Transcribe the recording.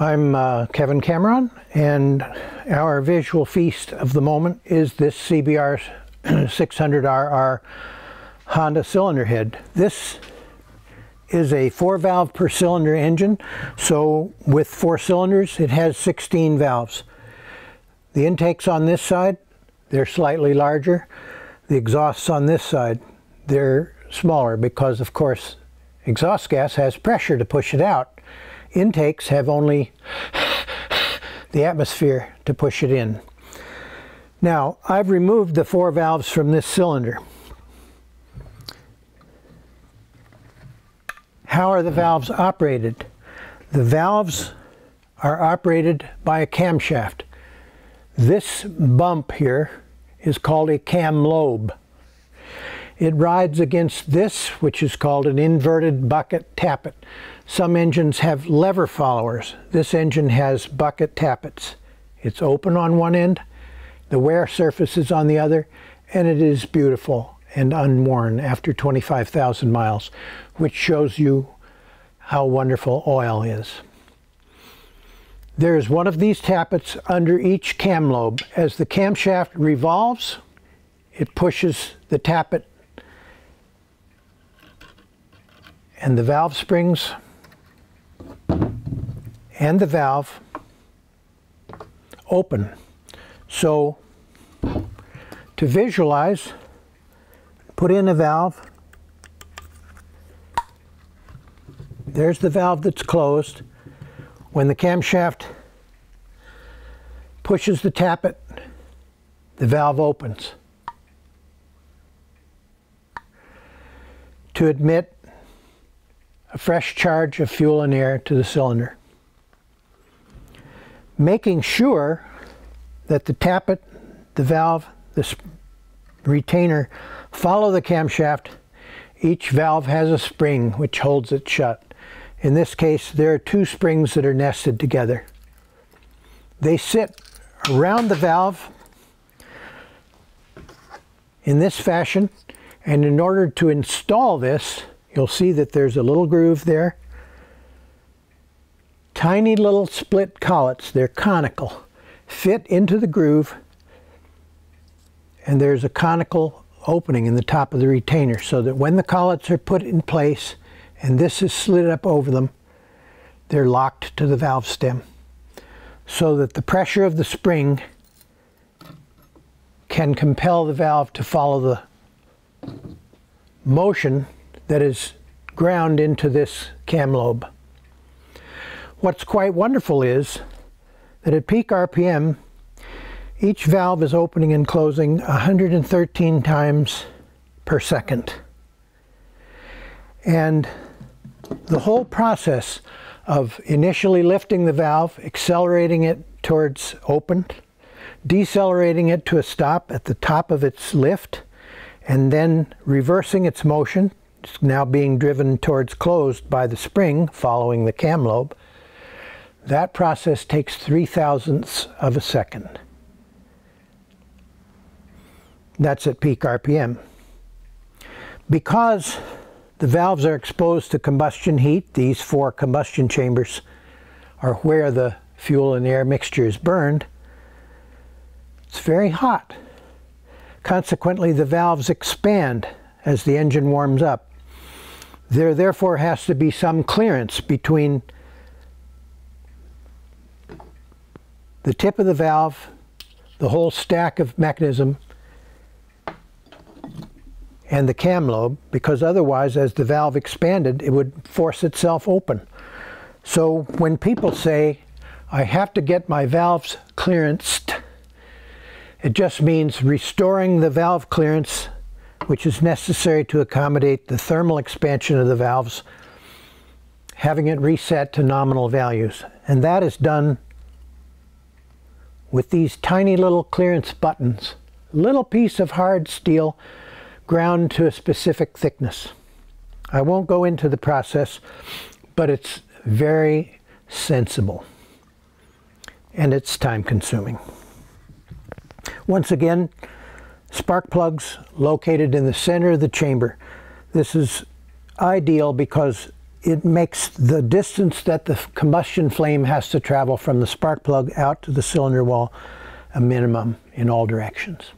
I'm uh, Kevin Cameron, and our visual feast of the moment is this CBR 600RR Honda cylinder head. This is a four valve per cylinder engine, so with four cylinders it has 16 valves. The intakes on this side, they're slightly larger. The exhausts on this side, they're smaller because of course exhaust gas has pressure to push it out. Intakes have only the atmosphere to push it in. Now, I've removed the four valves from this cylinder. How are the valves operated? The valves are operated by a camshaft. This bump here is called a cam lobe. It rides against this, which is called an inverted bucket tappet. Some engines have lever followers. This engine has bucket tappets. It's open on one end, the wear surface is on the other, and it is beautiful and unworn after 25,000 miles, which shows you how wonderful oil is. There is one of these tappets under each cam lobe. As the camshaft revolves, it pushes the tappet and the valve springs and the valve open. So to visualize, put in a valve. There's the valve that's closed. When the camshaft pushes the tappet, the valve opens. To admit a fresh charge of fuel and air to the cylinder. Making sure that the tappet, the valve, the retainer follow the camshaft. Each valve has a spring which holds it shut. In this case, there are two springs that are nested together. They sit around the valve in this fashion, and in order to install this, you'll see that there's a little groove there. Tiny little split collets, they're conical, fit into the groove, and there's a conical opening in the top of the retainer so that when the collets are put in place, and this is slid up over them, they're locked to the valve stem so that the pressure of the spring can compel the valve to follow the motion that is ground into this cam lobe. What's quite wonderful is that at peak RPM, each valve is opening and closing 113 times per second. And the whole process of initially lifting the valve, accelerating it towards open, decelerating it to a stop at the top of its lift, and then reversing its motion, now being driven towards closed by the spring following the cam lobe. That process takes three thousandths of a second. That's at peak RPM. Because the valves are exposed to combustion heat. These four combustion chambers are where the fuel and air mixture is burned. It's very hot. Consequently, the valves expand as the engine warms up. There therefore has to be some clearance between the tip of the valve, the whole stack of mechanism, and the cam lobe because otherwise as the valve expanded it would force itself open. So when people say I have to get my valves clearanced it just means restoring the valve clearance which is necessary to accommodate the thermal expansion of the valves having it reset to nominal values and that is done with these tiny little clearance buttons little piece of hard steel ground to a specific thickness. I won't go into the process, but it's very sensible and it's time consuming. Once again, spark plugs located in the center of the chamber. This is ideal because it makes the distance that the combustion flame has to travel from the spark plug out to the cylinder wall a minimum in all directions.